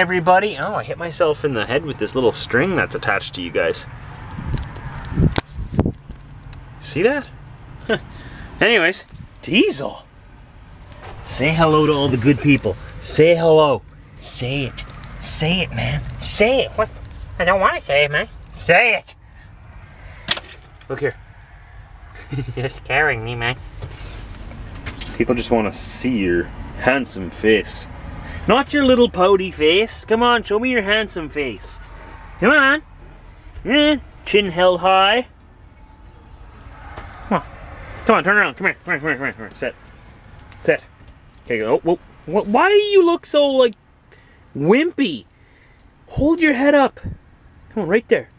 Everybody. Oh, I hit myself in the head with this little string that's attached to you guys. See that? Anyways, Diesel. Say hello to all the good people. Say hello. Say it. Say it, man. Say it. What? I don't want to say it, man. Say it. Look here. You're scaring me, man. People just want to see your handsome face. Not your little pouty face. Come on, show me your handsome face. Come on. Yeah, chin held high. Come on. Come on, turn around. Come here. Come here, come here, come here. Come here. Sit. Sit. Okay, go. Oh, whoa. Why do you look so, like, wimpy? Hold your head up. Come on, right there.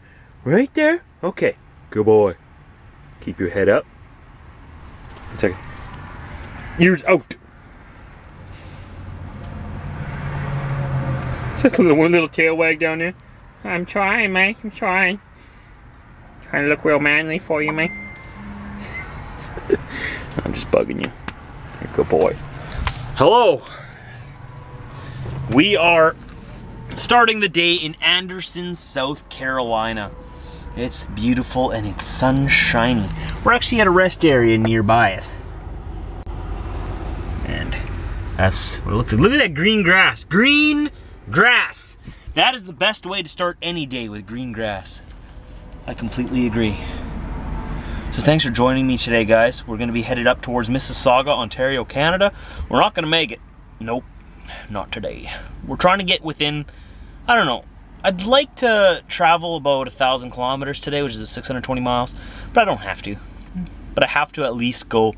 Right there? Okay. Good boy. Keep your head up. One second. Ears out. Just a little one little tail wag down there. I'm trying, mate. I'm trying. Trying to look real manly for you, mate. I'm just bugging you. Good boy. Hello. We are starting the day in Anderson, South Carolina. It's beautiful and it's sunshiny. We're actually at a rest area nearby it. And that's what it looks like. Look at that green grass. Green grass. That is the best way to start any day with green grass. I completely agree. So thanks for joining me today, guys. We're gonna be headed up towards Mississauga, Ontario, Canada. We're not gonna make it. Nope, not today. We're trying to get within, I don't know, I'd like to travel about a thousand kilometers today, which is 620 miles, but I don't have to. But I have to at least go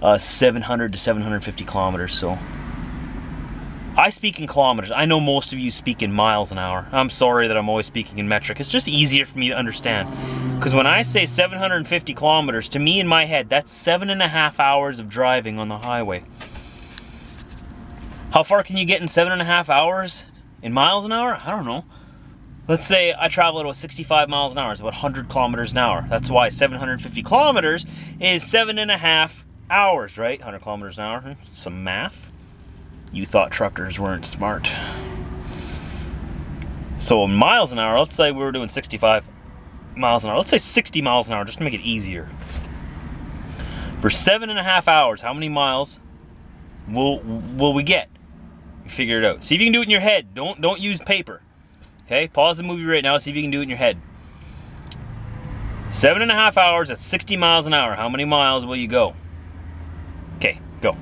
uh, 700 to 750 kilometers, so I speak in kilometers. I know most of you speak in miles an hour. I'm sorry that I'm always speaking in metric. It's just easier for me to understand. Because when I say 750 kilometers, to me in my head, that's seven and a half hours of driving on the highway. How far can you get in seven and a half hours in miles an hour? I don't know. Let's say I travel at 65 miles an hour, it's about 100 kilometers an hour. That's why 750 kilometers is seven and a half hours, right? 100 kilometers an hour. Hmm? Some math you thought truckers weren't smart. So miles an hour, let's say we were doing 65 miles an hour. Let's say 60 miles an hour just to make it easier. For seven and a half hours, how many miles will will we get? Figure it out. See if you can do it in your head. Don't don't use paper. Okay, pause the movie right now. See if you can do it in your head. Seven and a half hours at 60 miles an hour. How many miles will you go? Okay, go.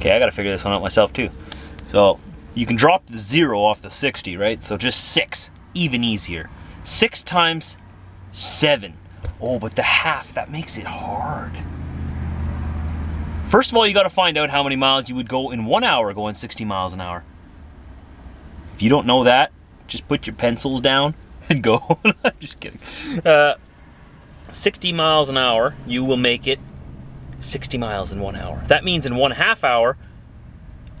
Okay, I gotta figure this one out myself too. So you can drop the zero off the 60, right? So just six, even easier. Six times seven. Oh, but the half, that makes it hard. First of all, you gotta find out how many miles you would go in one hour going 60 miles an hour. If you don't know that, just put your pencils down and go. I'm just kidding. Uh, 60 miles an hour, you will make it 60 miles in one hour. That means in one half hour,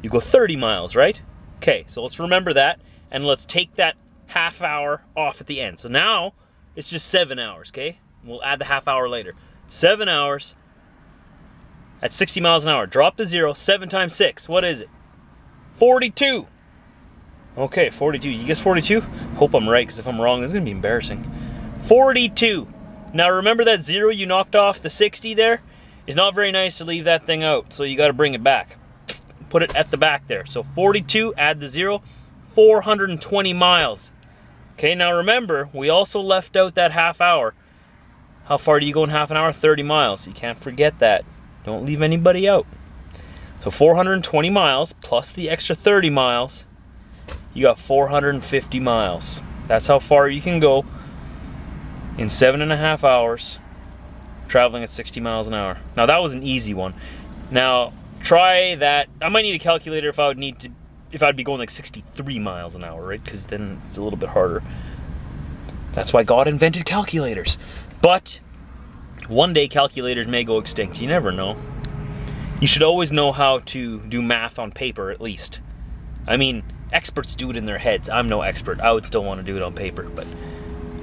you go 30 miles, right? Okay, so let's remember that, and let's take that half hour off at the end. So now, it's just seven hours, okay? We'll add the half hour later. Seven hours at 60 miles an hour. Drop the zero, seven times six, what is it? 42. Okay, 42. You guess 42? Hope I'm right, because if I'm wrong, this is going to be embarrassing. 42. Now remember that zero you knocked off the 60 there? It's not very nice to leave that thing out, so you got to bring it back. Put it at the back there. So 42, add the zero, 420 miles. Okay, now remember, we also left out that half hour. How far do you go in half an hour? 30 miles. You can't forget that. Don't leave anybody out. So 420 miles plus the extra 30 miles, you got 450 miles. That's how far you can go in seven and a half hours traveling at 60 miles an hour. Now that was an easy one. Now try that. I might need a calculator if I would need to, if I'd be going like 63 miles an hour, right? Because then it's a little bit harder. That's why God invented calculators. But one day calculators may go extinct. You never know. You should always know how to do math on paper at least. I mean, experts do it in their heads. I'm no expert. I would still want to do it on paper, but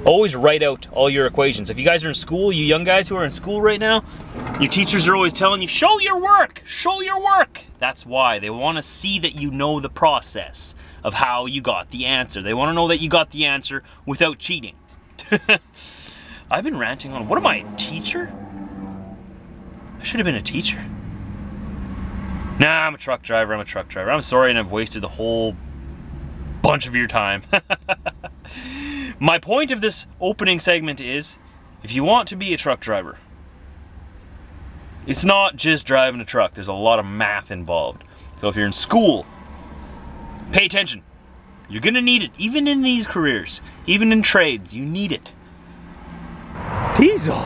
Always write out all your equations. If you guys are in school, you young guys who are in school right now, your teachers are always telling you, show your work, show your work. That's why. They want to see that you know the process of how you got the answer. They want to know that you got the answer without cheating. I've been ranting on, what am I, a teacher? I should have been a teacher. Nah, I'm a truck driver, I'm a truck driver. I'm sorry and I've wasted the whole bunch of your time. My point of this opening segment is, if you want to be a truck driver, it's not just driving a truck. There's a lot of math involved. So if you're in school, pay attention. You're gonna need it, even in these careers, even in trades, you need it. Diesel.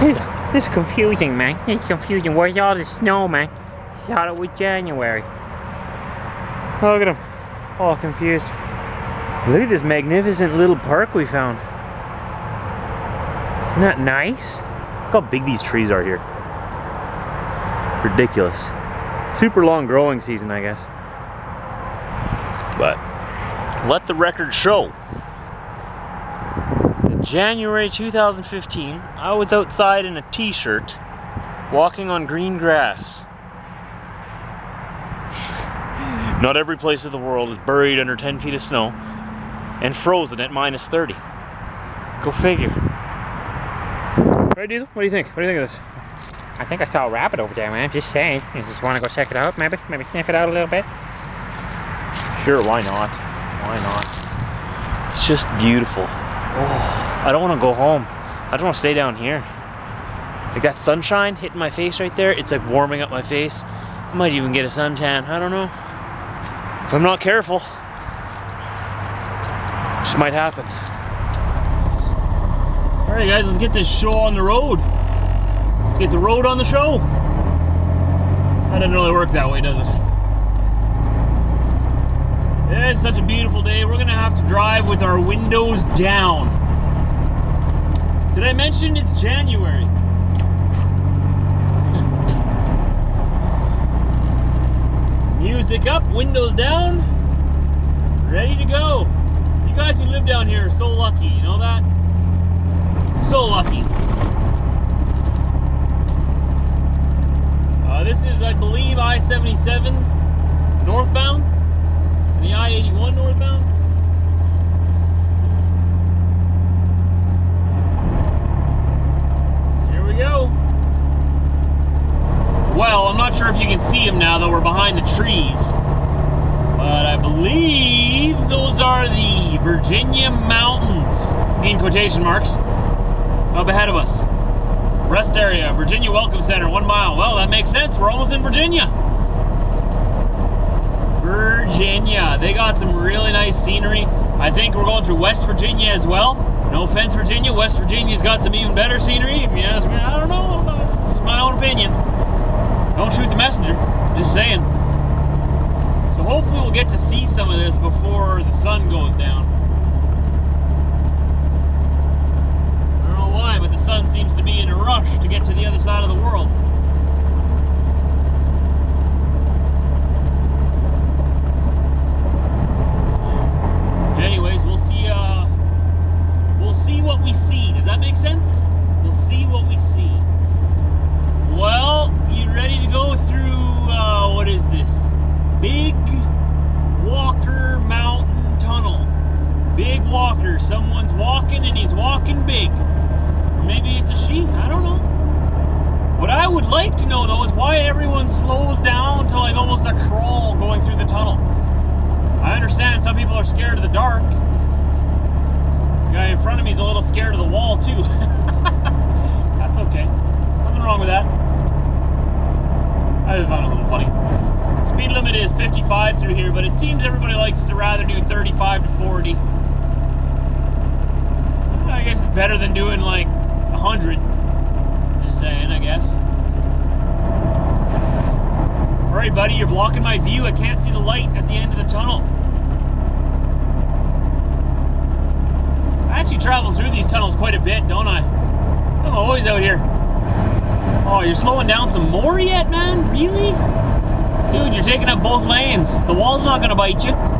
Diesel. This is confusing, man. It's confusing. Where's all the snow, man? Thought it was January. Look at him. All confused. Look at this magnificent little park we found. Isn't that nice? Look how big these trees are here. Ridiculous. Super long growing season, I guess. But let the record show. In January 2015, I was outside in a t-shirt walking on green grass. Not every place in the world is buried under 10 feet of snow and frozen at minus 30. Go figure. Right, Diesel? What do you think? What do you think of this? I think I saw a rabbit over there, man. Just saying. You just want to go check it out, maybe? Maybe sniff it out a little bit? Sure, why not? Why not? It's just beautiful. Oh, I don't want to go home. I just want to stay down here. Like that sunshine hitting my face right there, it's like warming up my face. I might even get a suntan, I don't know. If I'm not careful, just might happen. All right, guys, let's get this show on the road. Let's get the road on the show. That doesn't really work that way, does it? It's such a beautiful day. We're gonna have to drive with our windows down. Did I mention it's January? Music up, windows down, ready to go. You guys who live down here are so lucky, you know that? So lucky. Uh, this is, I believe, I-77 northbound and the I-81 northbound. Here we go. Well, I'm not sure if you can see them now, though we're behind the trees. But I believe those are the Virginia Mountains, in quotation marks, up ahead of us. Rest area, Virginia Welcome Center, one mile. Well, that makes sense. We're almost in Virginia. Virginia. They got some really nice scenery. I think we're going through West Virginia as well. No offense, Virginia. West Virginia's got some even better scenery. If you ask me, I don't know. It's my own opinion. Don't shoot the messenger. Just saying. Hopefully we'll get to see some of this before the sun goes down. I don't know why, but the sun seems to be in a rush to get to the other side of the world. Anyways, we'll see. Uh, we'll see what we see. Does that make sense? We'll see what we see. Well, you ready to go through? Uh, what is this? Big Walker Mountain Tunnel. Big Walker. Someone's walking and he's walking big. Or maybe it's a she. I don't know. What I would like to know though is why everyone slows down to like almost a crawl going through the tunnel. I understand some people are scared of the dark. The guy in front of me is a little scared of the wall too. That's okay. Nothing wrong with that. I just found it a little funny. Speed limit is 55 through here, but it seems everybody likes to rather do 35 to 40. I guess it's better than doing like 100. Just saying, I guess. Alright, buddy, you're blocking my view. I can't see the light at the end of the tunnel. I actually travel through these tunnels quite a bit, don't I? I'm always out here. Oh, you're slowing down some more yet, man? Really? Dude, you're taking up both lanes. The wall's not gonna bite you.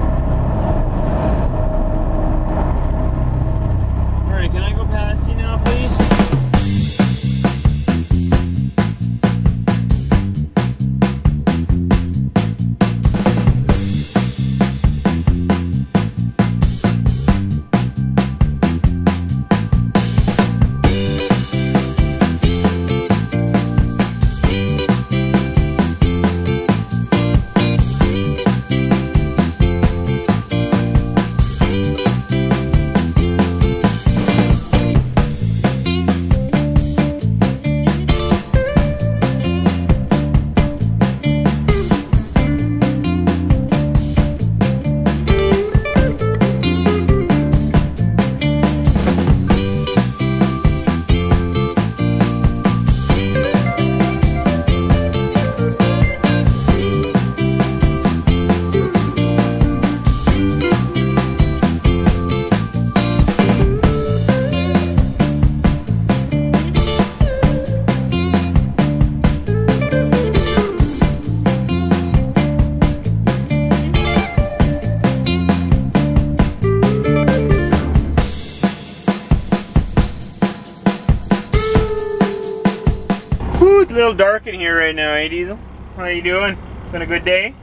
Diesel? How are you doing? It's been a good day?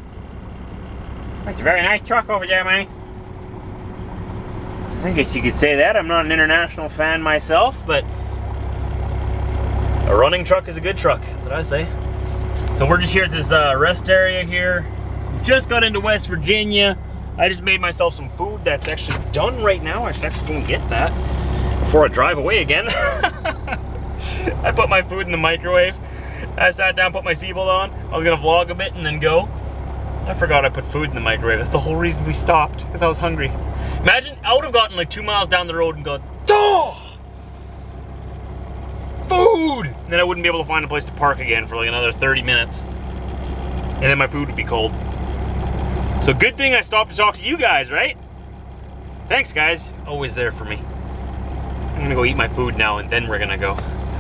That's a very nice truck over there, man. I guess you could say that. I'm not an international fan myself, but a running truck is a good truck. That's what I say. So we're just here at this uh, rest area here. Just got into West Virginia. I just made myself some food that's actually done right now. I should actually go and get that before I drive away again. I put my food in the microwave. I sat down, put my seatbelt on. I was gonna vlog a bit and then go. I forgot I put food in the microwave. That's the whole reason we stopped, because I was hungry. Imagine, I would have gotten like two miles down the road and gone, Duh! Food! And then I wouldn't be able to find a place to park again for like another 30 minutes. And then my food would be cold. So good thing I stopped to talk to you guys, right? Thanks, guys. Always there for me. I'm gonna go eat my food now and then we're gonna go.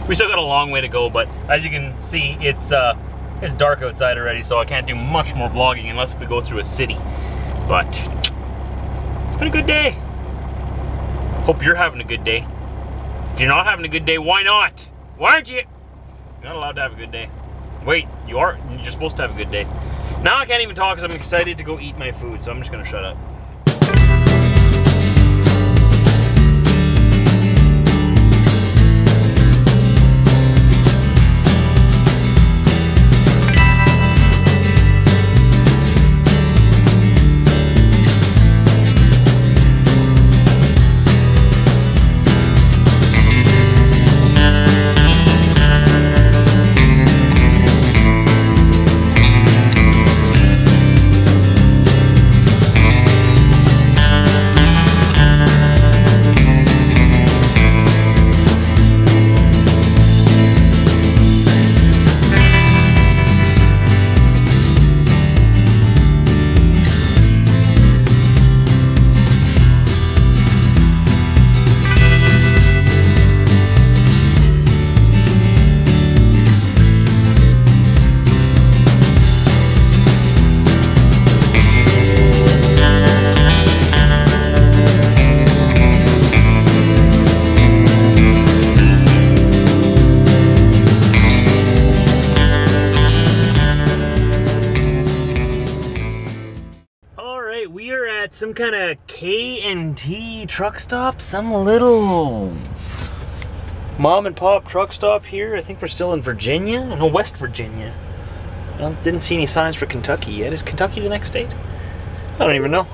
We still got a long way to go, but as you can see, it's uh, it's dark outside already, so I can't do much more vlogging unless we go through a city. But it's been a good day. Hope you're having a good day. If you're not having a good day, why not? Why aren't you? You're not allowed to have a good day. Wait, you are. You're supposed to have a good day. Now I can't even talk because I'm excited to go eat my food, so I'm just gonna shut up. Truck stop, some little mom and pop truck stop here. I think we're still in Virginia, no West Virginia. I didn't see any signs for Kentucky yet. Is Kentucky the next state? I don't even know.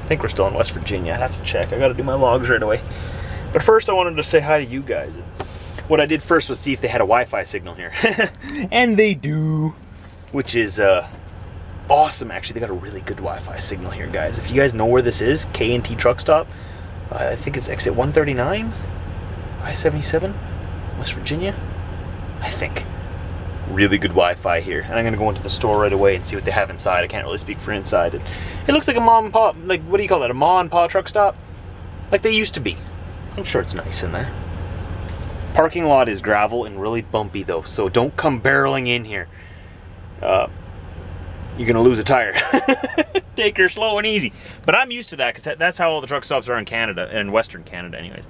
I think we're still in West Virginia. I'd have to check. I got to do my logs right away. But first, I wanted to say hi to you guys. What I did first was see if they had a Wi-Fi signal here, and they do, which is uh, awesome. Actually, they got a really good Wi-Fi signal here, guys. If you guys know where this is, K&T Truck Stop, uh, I think it's exit 139, I-77, West Virginia, I think. Really good Wi-Fi here, and I'm gonna go into the store right away and see what they have inside. I can't really speak for inside. It, it looks like a mom and pop, like what do you call that? A mom and pop truck stop, like they used to be. I'm sure it's nice in there. Parking lot is gravel and really bumpy though, so don't come barreling in here. Uh, you're gonna lose a tire. Take her slow and easy. But I'm used to that because that's how all the truck stops are in Canada, in Western Canada, anyways.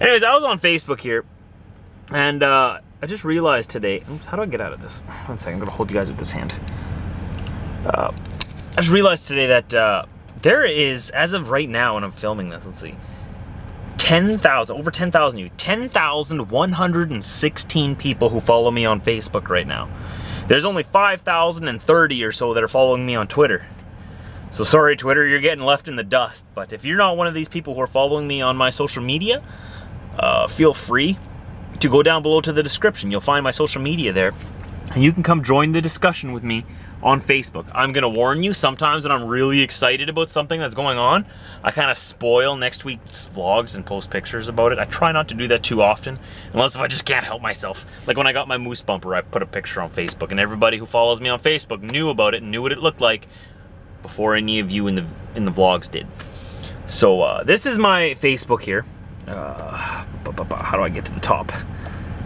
Anyways, I was on Facebook here, and uh, I just realized today. Oops, how do I get out of this? One second, I'm gonna hold you guys with this hand. Uh, I just realized today that uh, there is, as of right now, when I'm filming this, let's see, 10,000, over 10,000 you, 10,116 people who follow me on Facebook right now. There's only 5,030 or so that are following me on Twitter. So sorry, Twitter, you're getting left in the dust. But if you're not one of these people who are following me on my social media, uh, feel free to go down below to the description. You'll find my social media there. And you can come join the discussion with me on Facebook. I'm gonna warn you, sometimes when I'm really excited about something that's going on, I kind of spoil next week's vlogs and post pictures about it. I try not to do that too often, unless if I just can't help myself. Like when I got my moose bumper, I put a picture on Facebook, and everybody who follows me on Facebook knew about it and knew what it looked like before any of you in the in the vlogs did. So uh, this is my Facebook here. Uh, how do I get to the top?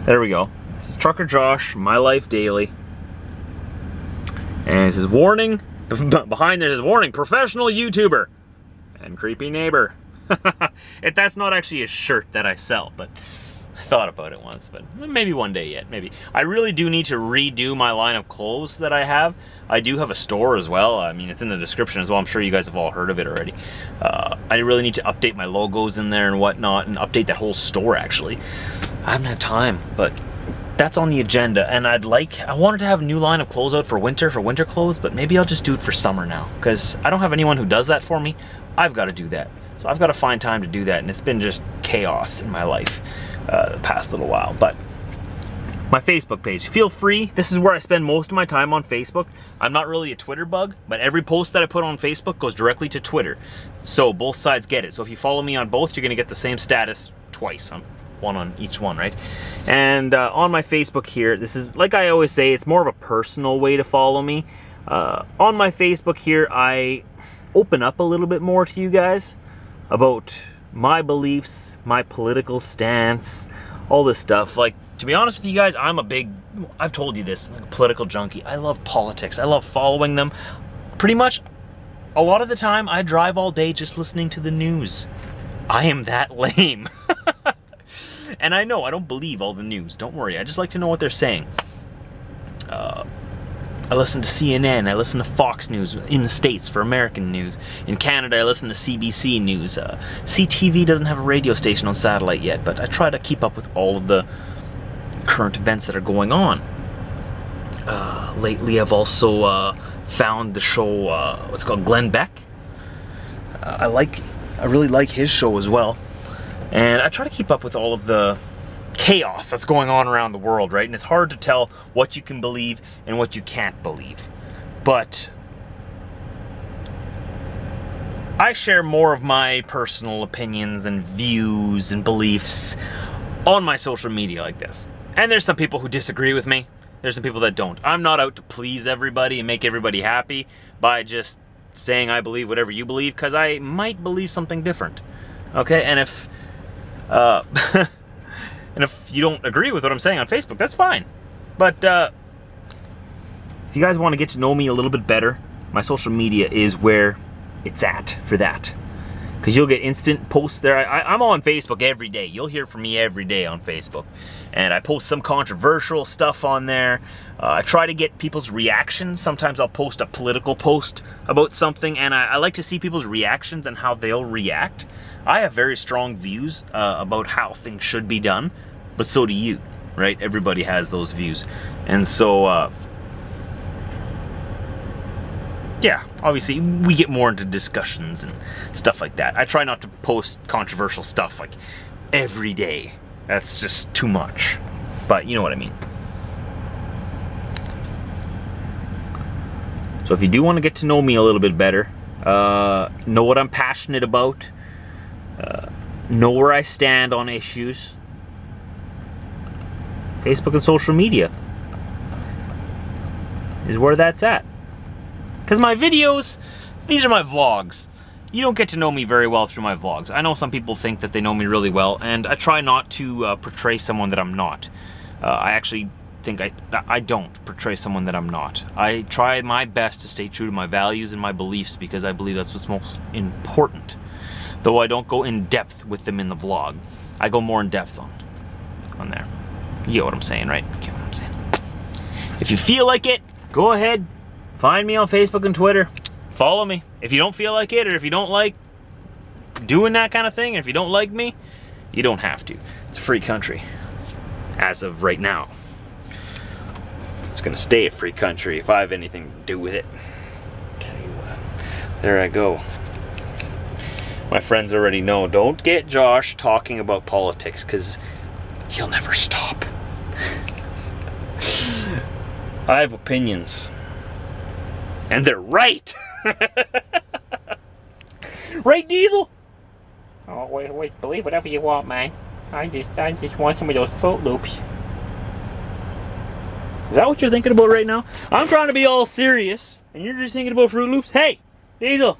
There we go. This is Trucker Josh, My Life Daily. And it says warning, behind there is warning, professional YouTuber and creepy neighbor. if that's not actually a shirt that I sell, but I thought about it once, but maybe one day yet, maybe. I really do need to redo my line of clothes that I have. I do have a store as well. I mean, it's in the description as well. I'm sure you guys have all heard of it already. Uh, I really need to update my logos in there and whatnot and update that whole store actually. I haven't had time, but that's on the agenda and I'd like I wanted to have a new line of clothes out for winter for winter clothes but maybe I'll just do it for summer now because I don't have anyone who does that for me. I've got to do that. So I've got to find time to do that and it's been just chaos in my life uh, the past little while. But my Facebook page feel free this is where I spend most of my time on Facebook. I'm not really a Twitter bug but every post that I put on Facebook goes directly to Twitter. So both sides get it. So if you follow me on both you're gonna get the same status twice. I'm one on each one, right? And uh, on my Facebook here, this is, like I always say, it's more of a personal way to follow me. Uh, on my Facebook here, I open up a little bit more to you guys about my beliefs, my political stance, all this stuff. Like, to be honest with you guys, I'm a big, I've told you this, political junkie. I love politics. I love following them. Pretty much, a lot of the time, I drive all day just listening to the news. I am that lame. And I know I don't believe all the news. Don't worry. I just like to know what they're saying. Uh, I listen to CNN. I listen to Fox News in the States for American news. In Canada, I listen to CBC News. Uh, CTV doesn't have a radio station on satellite yet, but I try to keep up with all of the current events that are going on. Uh, lately, I've also uh, found the show, uh, what's called Glenn Beck. Uh, I like, I really like his show as well. And I try to keep up with all of the chaos that's going on around the world, right? And it's hard to tell what you can believe and what you can't believe. But I share more of my personal opinions and views and beliefs on my social media like this. And there's some people who disagree with me. There's some people that don't. I'm not out to please everybody and make everybody happy by just saying I believe whatever you believe because I might believe something different. Okay? And if uh, and if you don't agree with what I'm saying on Facebook, that's fine. But uh, if you guys want to get to know me a little bit better, my social media is where it's at for that. Because you'll get instant posts there. I, am on Facebook every day. You'll hear from me every day on Facebook. And I post some controversial stuff on there. Uh, I try to get people's reactions. Sometimes I'll post a political post about something, and I, I like to see people's reactions and how they'll react. I have very strong views uh, about how things should be done, but so do you, right? Everybody has those views. And so, uh, yeah, obviously we get more into discussions and stuff like that. I try not to post controversial stuff like every day. That's just too much. But you know what I mean. So if you do want to get to know me a little bit better, uh, know what I'm passionate about, uh, know where I stand on issues. Facebook and social media is where that's at. Because my videos, these are my vlogs. You don't get to know me very well through my vlogs. I know some people think that they know me really well, and I try not to uh, portray someone that I'm not. Uh, I actually think I, I don't portray someone that I'm not. I try my best to stay true to my values and my beliefs because I believe that's what's most important though I don't go in depth with them in the vlog. I go more in depth on on there. You get what I'm saying, right? You get what I'm saying. If you feel like it, go ahead, find me on Facebook and Twitter. Follow me. If you don't feel like it, or if you don't like doing that kind of thing, or if you don't like me, you don't have to. It's a free country, as of right now. It's gonna stay a free country if I have anything to do with it. Tell you what, there I go. My friends already know. Don't get Josh talking about politics, because he'll never stop. I have opinions. And they're right. right, Diesel? Oh, wait, wait, believe whatever you want, man. I just, I just want some of those Froot Loops. Is that what you're thinking about right now? I'm trying to be all serious, and you're just thinking about Froot Loops? Hey, Diesel.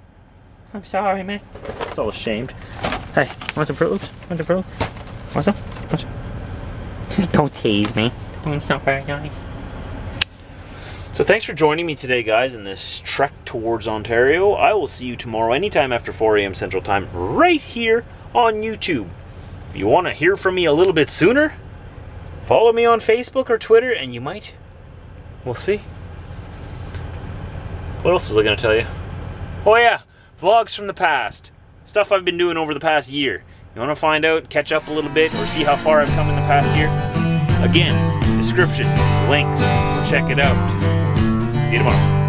I'm sorry, man. It's all ashamed. Hey, want some Froot Loops? Want some Froot Loops? Want some? Want some? Don't tease me. It's not very nice. So thanks for joining me today, guys, in this trek towards Ontario. I will see you tomorrow anytime after 4 a.m. Central Time right here on YouTube. If you want to hear from me a little bit sooner, follow me on Facebook or Twitter, and you might. We'll see. What else was I going to tell you? Oh, yeah, vlogs from the past. Stuff I've been doing over the past year. You want to find out, catch up a little bit, or see how far I've come in the past year? Again, description, links, check it out. See you tomorrow.